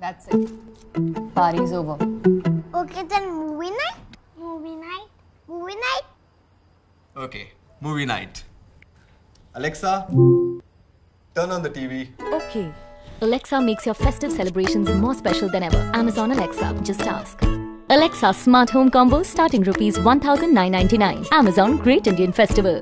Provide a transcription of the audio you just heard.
That's it. Party's over. Okay, then movie night? Movie night? Movie night? Okay, movie night. Alexa, turn on the TV. Okay. Alexa makes your festive celebrations more special than ever. Amazon Alexa, just ask. Alexa Smart Home Combo starting rupees 1999. Amazon Great Indian Festival.